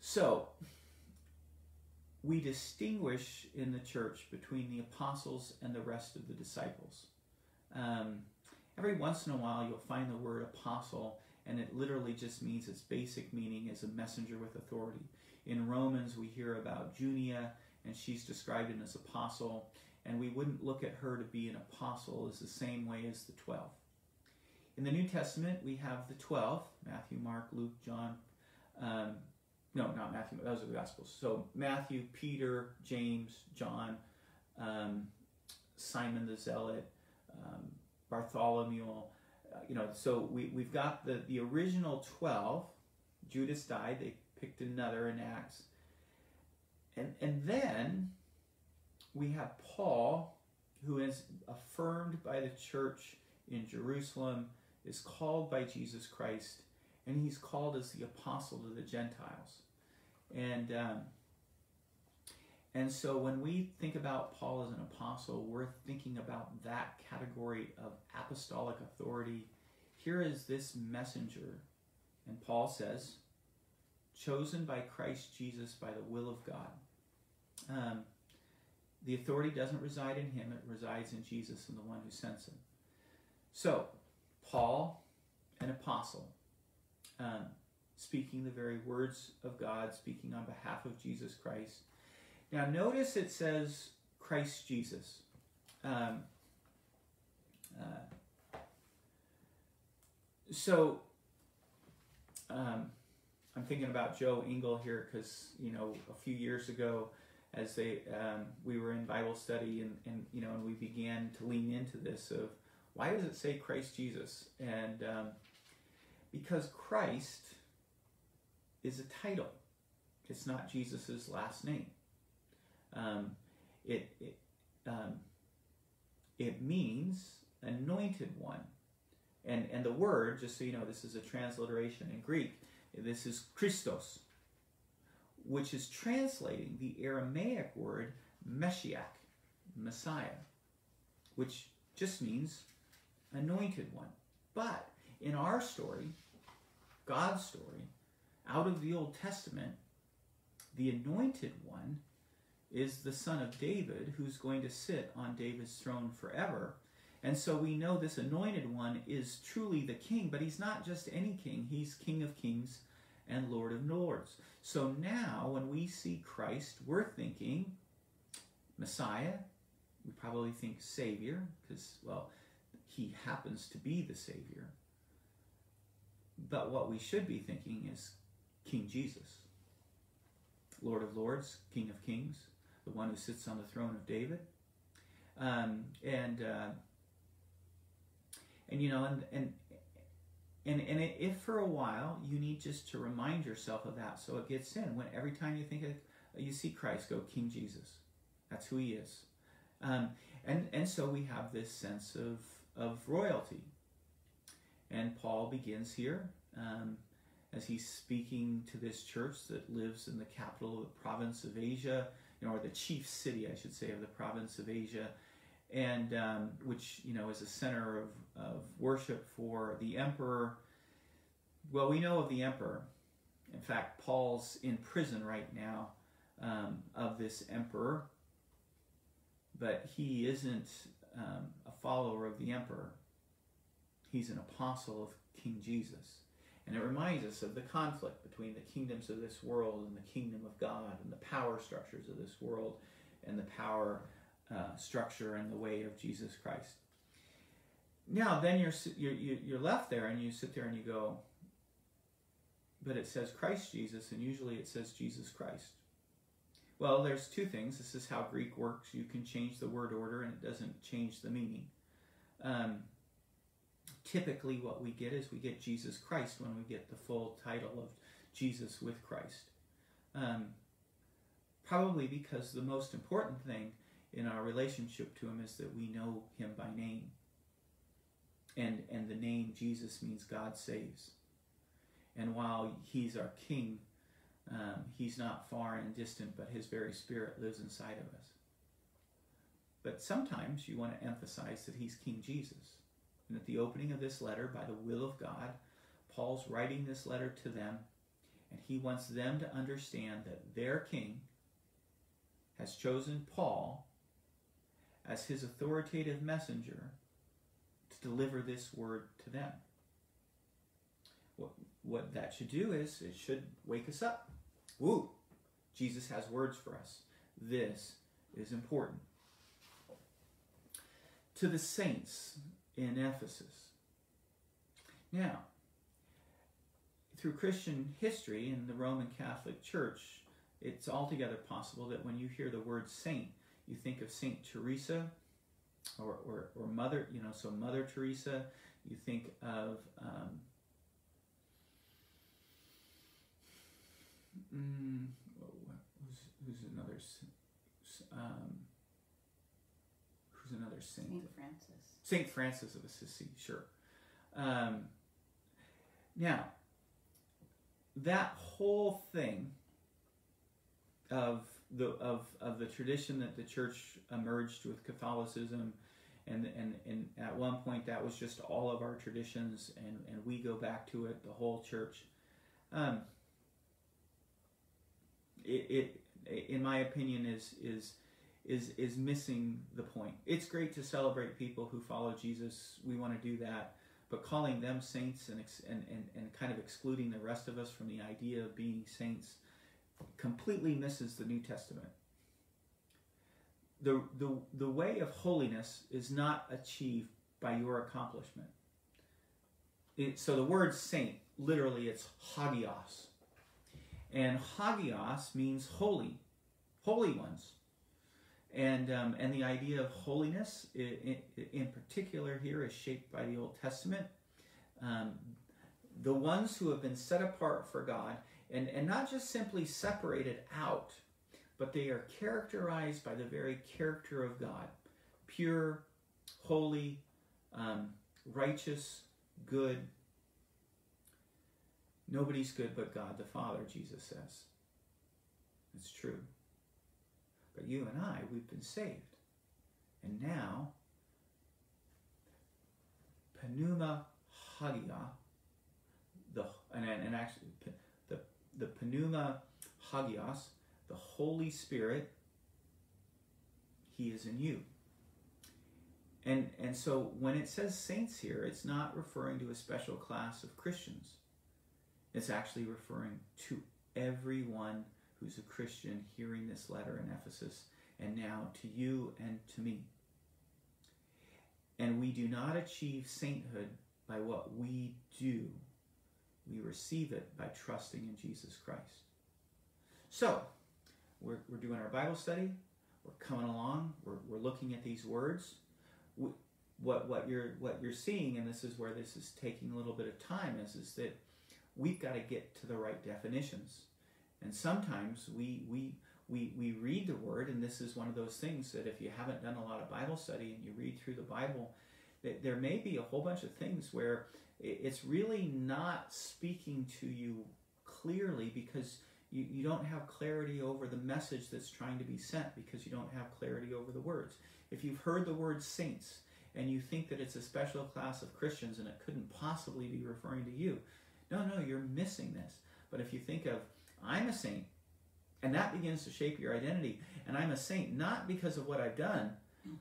So, we distinguish in the church between the apostles and the rest of the disciples. Um, every once in a while, you'll find the word apostle and it literally just means its basic meaning is a messenger with authority. In Romans, we hear about Junia, and she's described in as apostle, and we wouldn't look at her to be an apostle as the same way as the twelve. In the New Testament, we have the twelve Matthew, Mark, Luke, John. Um, no, not Matthew, those are the Gospels. So Matthew, Peter, James, John, um, Simon the Zealot, um, Bartholomew, uh, you know, so we, we've got the, the original 12. Judas died. They picked another in Acts. And, and then we have Paul, who is affirmed by the church in Jerusalem, is called by Jesus Christ, and he's called as the apostle to the Gentiles. And um, and so when we think about Paul as an apostle, we're thinking about that category of apostolic authority. Here is this messenger, and Paul says, chosen by Christ Jesus by the will of God. Um, the authority doesn't reside in him, it resides in Jesus and the one who sends him. So, Paul, an apostle, um, speaking the very words of God, speaking on behalf of Jesus Christ now, notice it says Christ Jesus. Um, uh, so, um, I'm thinking about Joe Engle here because you know a few years ago, as they um, we were in Bible study and, and you know and we began to lean into this of why does it say Christ Jesus and um, because Christ is a title, it's not Jesus's last name. Um, it it, um, it means anointed one, and and the word, just so you know, this is a transliteration in Greek. This is Christos, which is translating the Aramaic word Meshiach, Messiah, which just means anointed one. But in our story, God's story, out of the Old Testament, the anointed one is the son of David who's going to sit on David's throne forever. And so we know this anointed one is truly the king, but he's not just any king, he's King of kings and Lord of lords. So now when we see Christ, we're thinking Messiah, we probably think Savior, because, well, he happens to be the Savior. But what we should be thinking is King Jesus, Lord of Lords, King of Kings, the one who sits on the throne of David. Um, and uh, and you know and and and and if for a while you need just to remind yourself of that, so it gets in when every time you think of you see Christ, go King Jesus. That's who He is. Um, and and so we have this sense of of royalty. And Paul begins here um, as he's speaking to this church that lives in the capital of the province of Asia you know, or the chief city, I should say, of the province of Asia, and um, which you know is a center of, of worship for the emperor. Well, we know of the emperor. In fact, Paul's in prison right now um, of this emperor, but he isn't um, a follower of the emperor. He's an apostle of King Jesus. And it reminds us of the conflict between the kingdoms of this world and the kingdom of God, and the power structures of this world and the power uh, structure and the way of Jesus Christ. Now, then you're, you're, you're left there and you sit there and you go, but it says Christ Jesus, and usually it says Jesus Christ. Well, there's two things. This is how Greek works. You can change the word order and it doesn't change the meaning. Um, typically what we get is we get Jesus Christ when we get the full title of Jesus with Christ. Um, probably because the most important thing in our relationship to him is that we know him by name. And, and the name Jesus means God saves. And while he's our king, um, he's not far and distant, but his very spirit lives inside of us. But sometimes you want to emphasize that he's King Jesus. And at the opening of this letter, by the will of God, Paul's writing this letter to them, and he wants them to understand that their king has chosen Paul as his authoritative messenger to deliver this word to them. What, what that should do is it should wake us up. Woo! Jesus has words for us. This is important. To the saints in Ephesus. Now, through Christian history in the Roman Catholic Church, it's altogether possible that when you hear the word saint, you think of Saint Teresa or, or, or Mother, you know, so Mother Teresa, you think of um, mm, who's, who's another um, who's another saint? Saint Francis. Saint Francis of Assisi, sure. Um, now, that whole thing of the of of the tradition that the church emerged with Catholicism, and and and at one point that was just all of our traditions, and and we go back to it, the whole church. Um, it, it in my opinion is is is is missing the point. It's great to celebrate people who follow Jesus. We want to do that, but calling them saints and and and, and kind of excluding the rest of us from the idea of being saints completely misses the New Testament. The, the, the way of holiness is not achieved by your accomplishment. It, so the word saint, literally, it's hagios. And hagios means holy, holy ones. And, um, and the idea of holiness, in, in, particular, here is shaped by the Old Testament. Um, the ones who have been set apart for God and, and not just simply separated out, but they are characterized by the very character of God pure, holy, um, righteous, good. Nobody's good but God the Father, Jesus says. It's true. But you and I, we've been saved. And now, Pneuma Hagia, the, and, and actually, the pneuma hagios, the Holy Spirit, He is in you. And, and so when it says saints here, it's not referring to a special class of Christians. It's actually referring to everyone who's a Christian hearing this letter in Ephesus, and now to you and to me. And we do not achieve sainthood by what we do we receive it by trusting in Jesus Christ. So, we're, we're doing our Bible study. We're coming along. We're, we're looking at these words. What, what, you're, what you're seeing, and this is where this is taking a little bit of time, is, is that we've got to get to the right definitions. And sometimes we, we, we, we read the word, and this is one of those things that if you haven't done a lot of Bible study and you read through the Bible, that there may be a whole bunch of things where it's really not speaking to you clearly because you, you don't have clarity over the message that's trying to be sent because you don't have clarity over the words. If you've heard the word saints and you think that it's a special class of Christians and it couldn't possibly be referring to you, no, no, you're missing this. But if you think of, I'm a saint, and that begins to shape your identity, and I'm a saint not because of what I've done,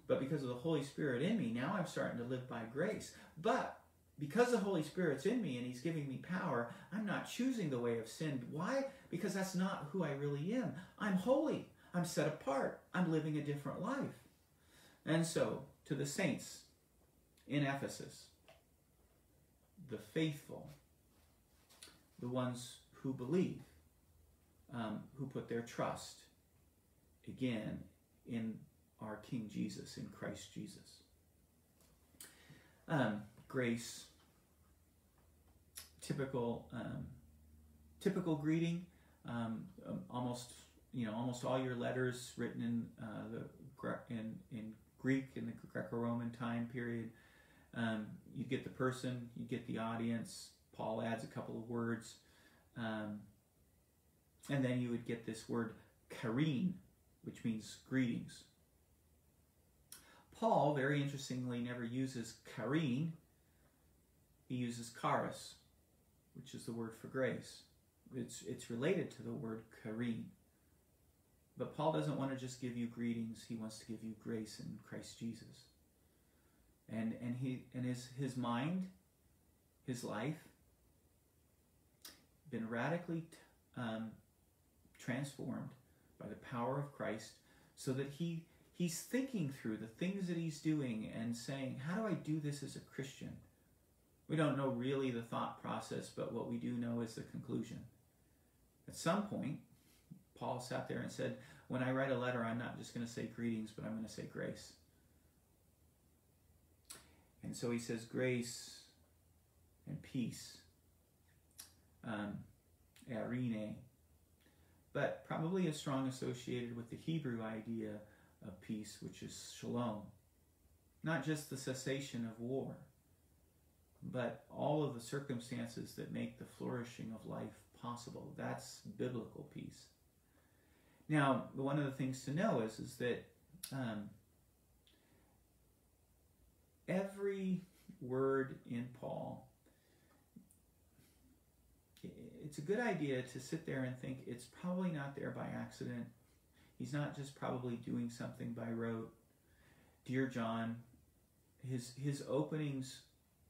but because of the Holy Spirit in me, now I'm starting to live by grace. But because the Holy Spirit's in me and He's giving me power, I'm not choosing the way of sin. Why? Because that's not who I really am. I'm holy. I'm set apart. I'm living a different life. And so, to the saints in Ephesus, the faithful, the ones who believe, um, who put their trust, again, in our King Jesus, in Christ Jesus. Um, grace, typical um, typical greeting. Um, um, almost you know almost all your letters written in uh, the in in Greek in the Greco-Roman time period. Um, you get the person, you get the audience. Paul adds a couple of words, um, and then you would get this word "charin," which means greetings. Paul, very interestingly, never uses charin he uses charis, which is the word for grace. It's, it's related to the word charin. But Paul doesn't want to just give you greetings, he wants to give you grace in Christ Jesus. And, and, he, and his, his mind, his life, been radically um, transformed by the power of Christ so that he, he's thinking through the things that he's doing and saying, How do I do this as a Christian? We don't know really the thought process, but what we do know is the conclusion. At some point, Paul sat there and said, When I write a letter, I'm not just going to say greetings, but I'm going to say grace. And so he says, Grace and peace, um, eirene, but probably a strong associated with the Hebrew idea of peace, which is shalom. Not just the cessation of war, but all of the circumstances that make the flourishing of life possible. That's biblical peace. Now, one of the things to know is, is that um, every word in Paul, it's a good idea to sit there and think it's probably not there by accident. He's not just probably doing something by rote. Dear John, his his openings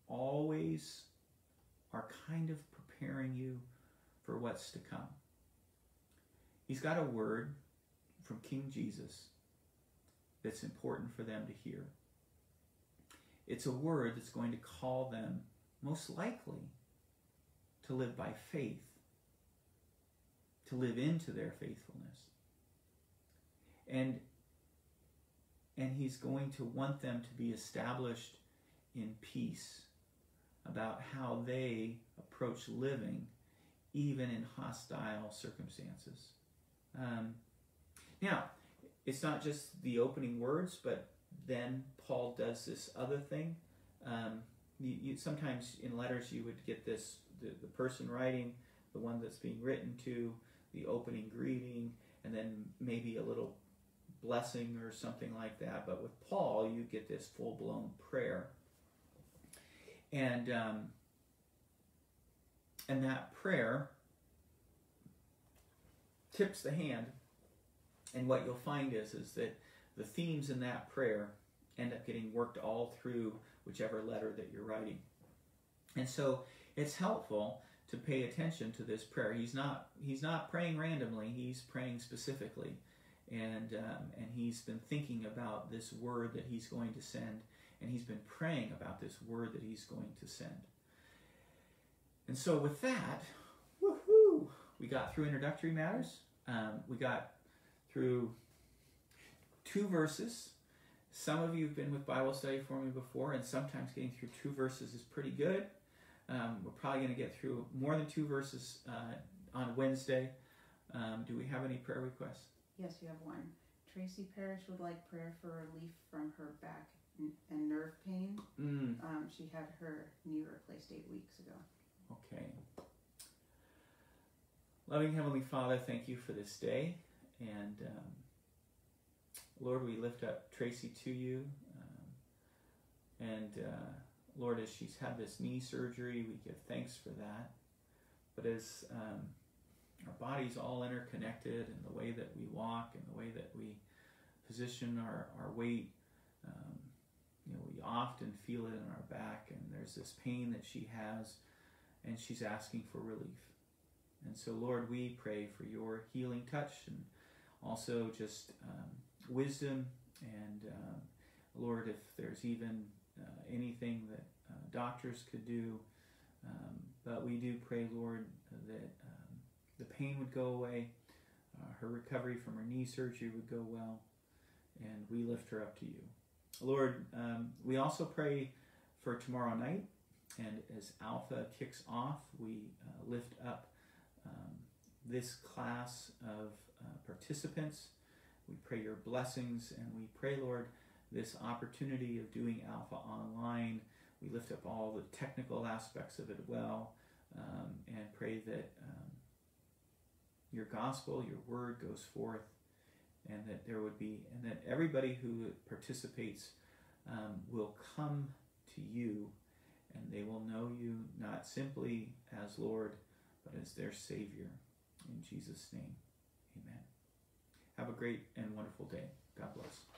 always are kind of preparing you for what's to come. He's got a word from King Jesus that's important for them to hear. It's a word that's going to call them, most likely, to live by faith, to live into their faithfulness. And, and he's going to want them to be established in peace about how they approach living even in hostile circumstances. Um, now, it's not just the opening words, but then Paul does this other thing. Um, you, you, sometimes in letters you would get this the, the person writing, the one that's being written to, the opening greeting, and then maybe a little blessing or something like that. But with Paul, you get this full blown prayer. And um, and that prayer tips the hand. And what you'll find is is that the themes in that prayer end up getting worked all through whichever letter that you're writing. And so it's helpful to pay attention to this prayer. He's not he's not praying randomly. He's praying specifically, and um, and he's been thinking about this word that he's going to send, and he's been praying about this word that he's going to send. And so with that, woohoo, we got through introductory matters. Um, we got through two verses. Some of you have been with Bible study for me before, and sometimes getting through two verses is pretty good. Um, we're probably going to get through more than two verses uh, on Wednesday. Um, do we have any prayer requests? Yes, you have one. Tracy Parrish would like prayer for relief from her back and nerve pain. Mm. Um, she had her knee replaced eight weeks ago. Okay. Loving Heavenly Father, thank you for this day. And um, Lord, we lift up Tracy to you. Um, and uh, Lord, as she's had this knee surgery, we give thanks for that. But as um, our bodies all interconnected and the way that we walk and the way that we position our, our weight, you know, we often feel it in our back and there's this pain that she has and she's asking for relief. And so, Lord, we pray for your healing touch and also just um, wisdom. And um, Lord, if there's even uh, anything that uh, doctors could do, um, but we do pray, Lord, that um, the pain would go away, uh, her recovery from her knee surgery would go well, and we lift her up to you. Lord, um, we also pray for tomorrow night, and as Alpha kicks off, we uh, lift up um, this class of uh, participants. We pray your blessings and we pray, Lord, this opportunity of doing Alpha online. We lift up all the technical aspects of it well um, and pray that um, your gospel, your word goes forth and that there would be, and that everybody who participates um, will come to you and they will know you not simply as Lord, but as their Savior. In Jesus' name, amen. Have a great and wonderful day. God bless.